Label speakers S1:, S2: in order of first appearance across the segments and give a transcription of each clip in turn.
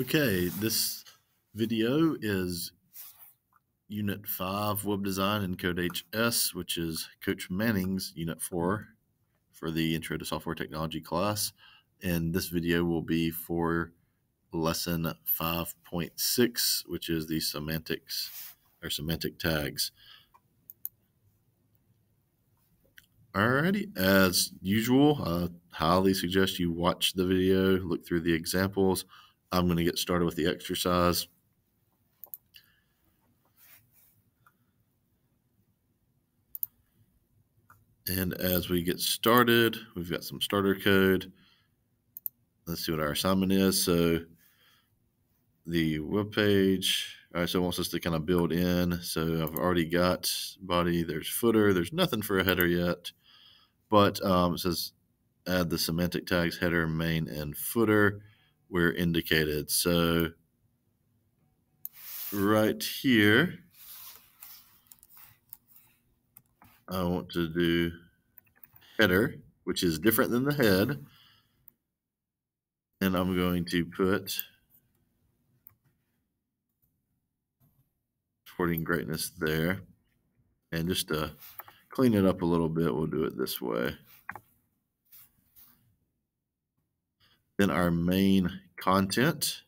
S1: Okay, this video is Unit 5 Web Design in CodeHS, which is Coach Manning's Unit 4 for the Intro to Software Technology class. And this video will be for Lesson 5.6, which is the semantics or semantic tags. Alrighty, as usual, I highly suggest you watch the video, look through the examples. I'm going to get started with the exercise. And as we get started, we've got some starter code. Let's see what our assignment is. So the web page, all right, so it wants us to kind of build in. So I've already got body, there's footer, there's nothing for a header yet, but um, it says add the semantic tags header, main, and footer where indicated. So right here, I want to do header, which is different than the head. And I'm going to put sporting greatness there. And just to clean it up a little bit, we'll do it this way. Then our main content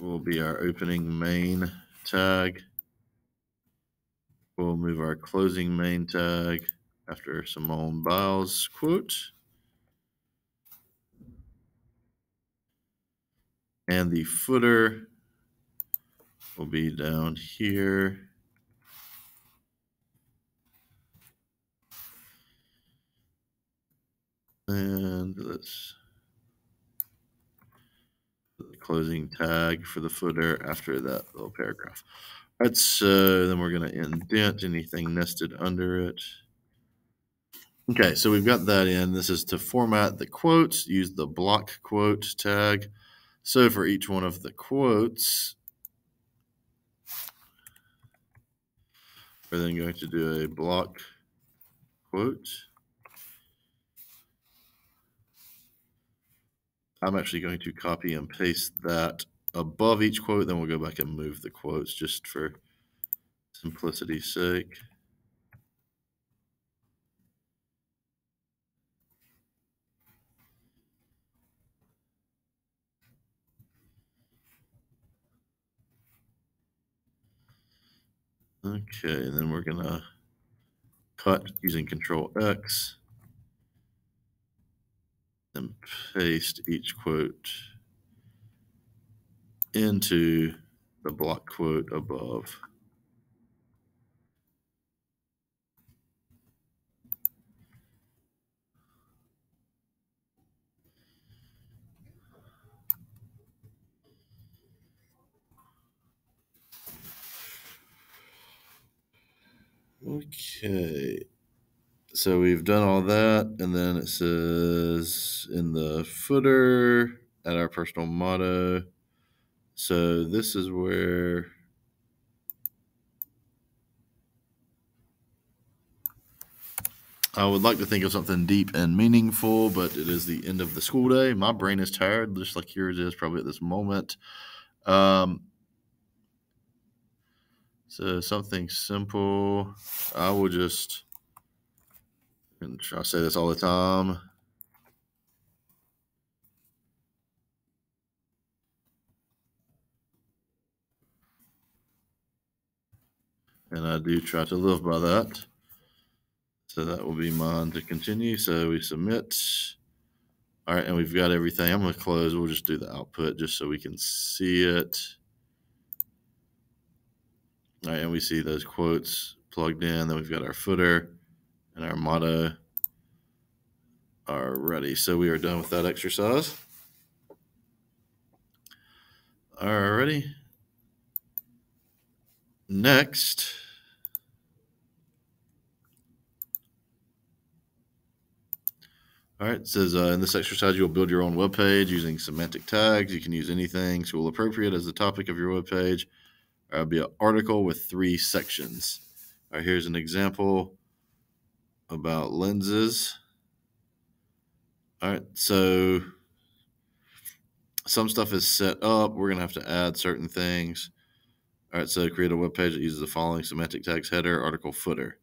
S1: will be our opening main tag. We'll move our closing main tag after Simone Biles quote. And the footer will be down here. And let's closing tag for the footer after that little paragraph. All right, so then we're going to indent anything nested under it. Okay, so we've got that in. This is to format the quotes, use the block quote tag. So for each one of the quotes, we're then going to do a block quote. I'm actually going to copy and paste that above each quote. Then we'll go back and move the quotes just for simplicity's sake. Okay, and then we're going to cut using Control X and paste each quote into the block quote above. Okay so we've done all that, and then it says in the footer at our personal motto. So this is where I would like to think of something deep and meaningful, but it is the end of the school day. My brain is tired, just like yours is probably at this moment. Um, so something simple. I will just and I say this all the time. And I do try to live by that. So that will be mine to continue. So we submit. All right, and we've got everything. I'm going to close. We'll just do the output just so we can see it. All right, and we see those quotes plugged in. Then we've got our footer and motto are ready. So we are done with that exercise. Alrighty. Next. All right, it says uh, in this exercise, you'll build your own web page using semantic tags. You can use anything school appropriate as the topic of your web page. It'll be an article with three sections. All right, here's an example about lenses. All right, so some stuff is set up. We're going to have to add certain things. All right, so create a web page that uses the following semantic tags header, article, footer.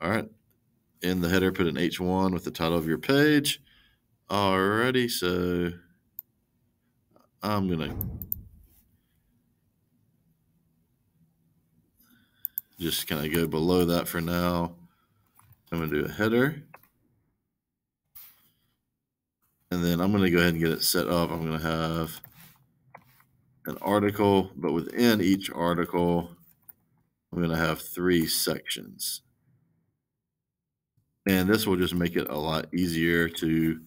S1: All right, in the header, put an H1 with the title of your page. Alrighty, so I'm going to just kind of go below that for now. I'm going to do a header. And then I'm going to go ahead and get it set up. I'm going to have an article, but within each article, I'm going to have three sections. And this will just make it a lot easier to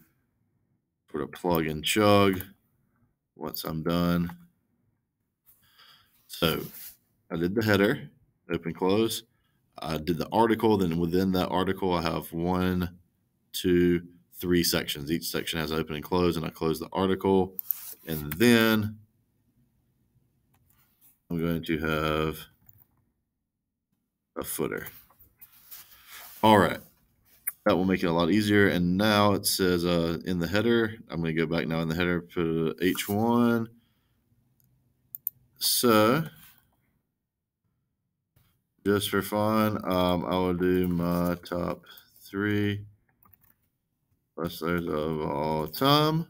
S1: sort of plug and chug once I'm done. So I did the header, open, close. I did the article. Then within that article, I have one, two, three sections. Each section has open and close, and I close the article. And then I'm going to have a footer. All right. That will make it a lot easier. And now it says uh, in the header, I'm going to go back now in the header, put a H1. So just for fun, um, I will do my top three wrestlers of all time.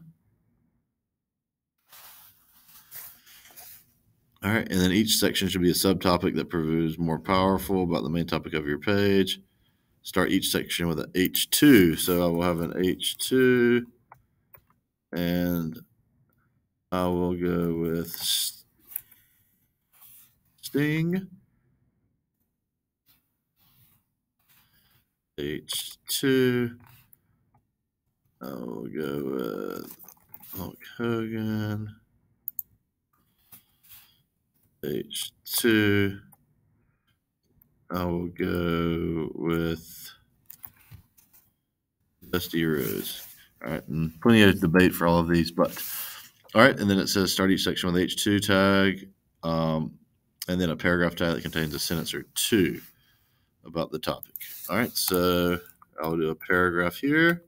S1: All right, and then each section should be a subtopic that proves more powerful about the main topic of your page. Start each section with an H2. So I will have an H2, and I will go with Sting. H2. I will go with Hulk Hogan. H2. I will go with Dusty Rhodes. All right, and plenty of debate for all of these, but all right, and then it says start each section with H2 tag, um, and then a paragraph tag that contains a sentence or two about the topic. All right, so I'll do a paragraph here.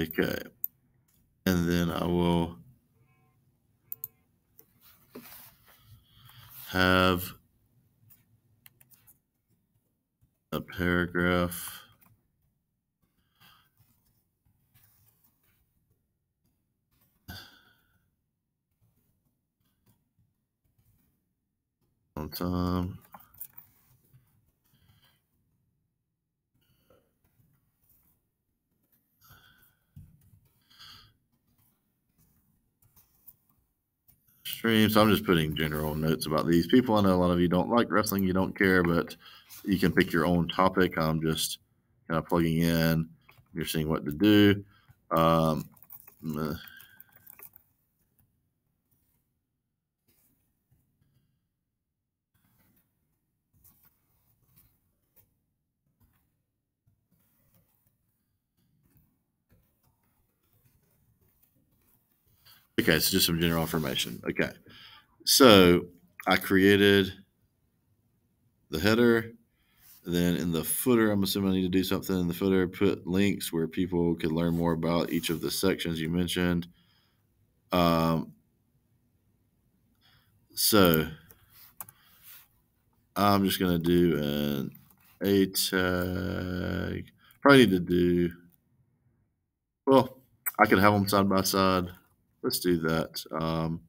S1: Okay. And then I will have a paragraph. On time. Stream. So I'm just putting general notes about these people. I know a lot of you don't like wrestling, you don't care, but you can pick your own topic. I'm just kind of plugging in. You're seeing what to do. Um, Okay, so just some general information. Okay, so I created the header. Then in the footer, I'm assuming I need to do something in the footer, put links where people could learn more about each of the sections you mentioned. Um, so I'm just going to do an A tag. Probably need to do, well, I could have them side by side. Let's do that. Um,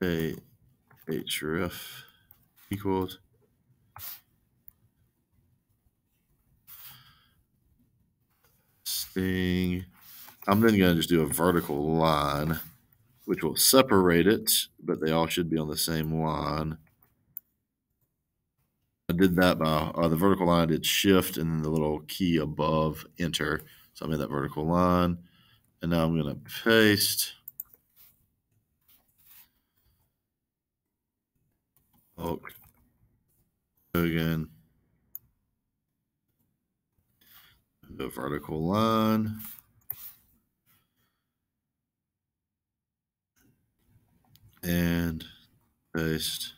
S1: a href equals sting. I'm then going to just do a vertical line, which will separate it, but they all should be on the same line. I did that by uh, the vertical line. I did shift and then the little key above enter. So I made that vertical line. And now I'm going to paste. Oh, Hulk Hogan. The vertical line. And paste.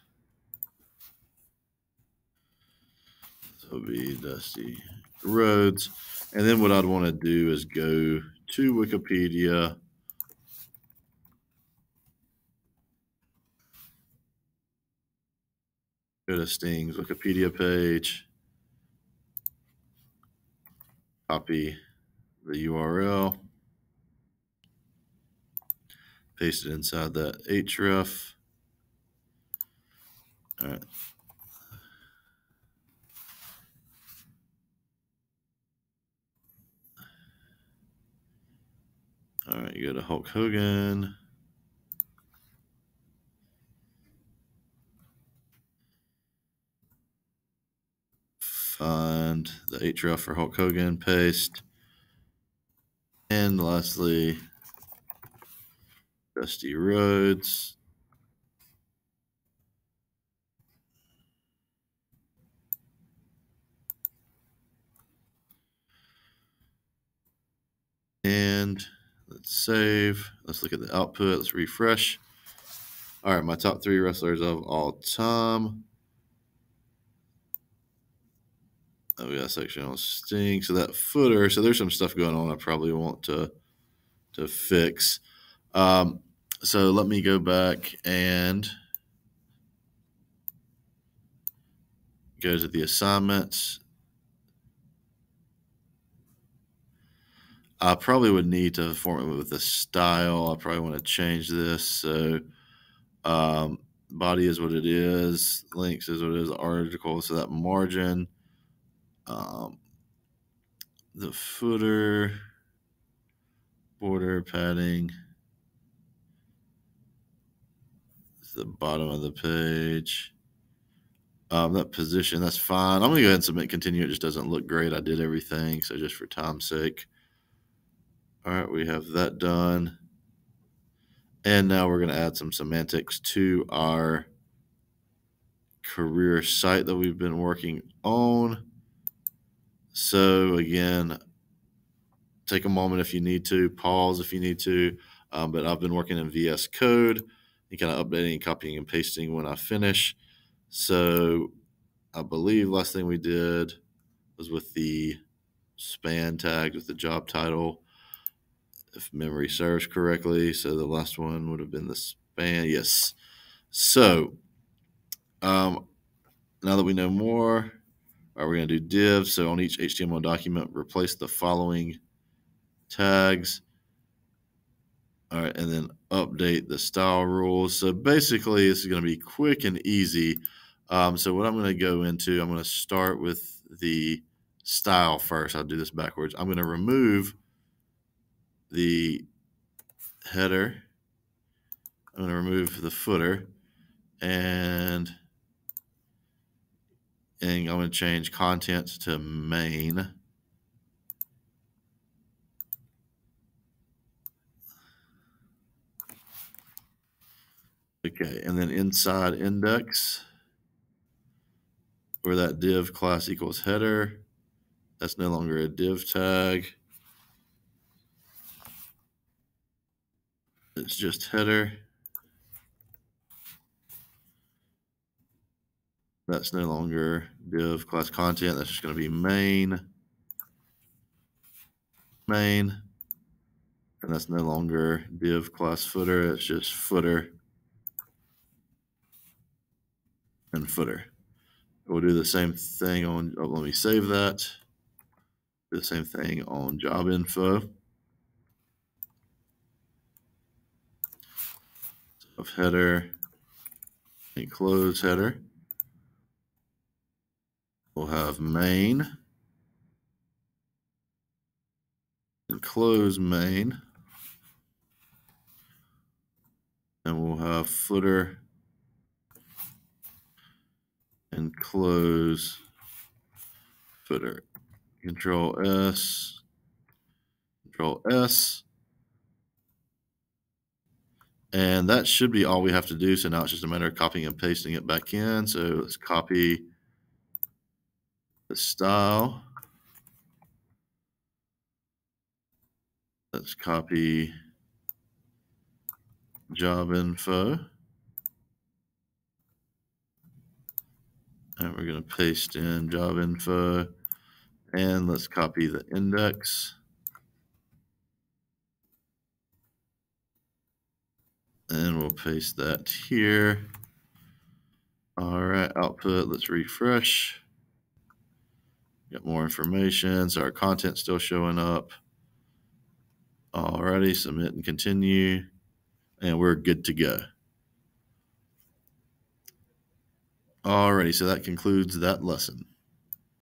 S1: So be Dusty Rhodes. And then what I'd want to do is go to Wikipedia. Go to Sting's Wikipedia page. Copy the URL. Paste it inside the href. All right. Right, you go to Hulk Hogan. Find the href for Hulk Hogan, paste. And lastly, Dusty Rhodes. And let's save. Let's look at the output. Let's refresh. All right, my top three wrestlers of all time. Oh, we got a section on Sting. So that footer. So there's some stuff going on. I probably want to to fix. Um, so let me go back and go to the assignments. I probably would need to format it with the style. I probably want to change this. So um, body is what it is. Links is what it is. Article. So that margin. Um, the footer. Border padding. the bottom of the page. Um, that position, that's fine. I'm going to go ahead and submit continue. It just doesn't look great. I did everything. So just for time's sake. All right, we have that done. And now we're going to add some semantics to our career site that we've been working on. So again, take a moment if you need to, pause if you need to. Um, but I've been working in VS Code and kind of updating, and copying, and pasting when I finish. So I believe last thing we did was with the span tag with the job title, if memory serves correctly. So the last one would have been the span. Yes. So um, now that we know more, right, we're going to do div. So on each HTML document, replace the following tags. All right, and then update the style rules. So basically, this is going to be quick and easy. Um, so what I'm going to go into, I'm going to start with the style first. I'll do this backwards. I'm going to remove the header. I'm going to remove the footer and and I'm going to change contents to main. Okay, and then inside index, where that div class equals header, that's no longer a div tag. It's just header. That's no longer div class content. That's just going to be main. Main. And that's no longer div class footer. It's just footer. and footer. We'll do the same thing on, oh, let me save that. Do the same thing on job info. Of header and close header. We'll have main and close main. And we'll have footer and close footer. Control S, Control S. And that should be all we have to do. So now it's just a matter of copying and pasting it back in. So let's copy the style. Let's copy job info. And we're going to paste in job info. And let's copy the index. And we'll paste that here. All right, output, let's refresh. Get more information. So our content's still showing up. Alrighty, submit and continue. And we're good to go. Alrighty, so that concludes that lesson.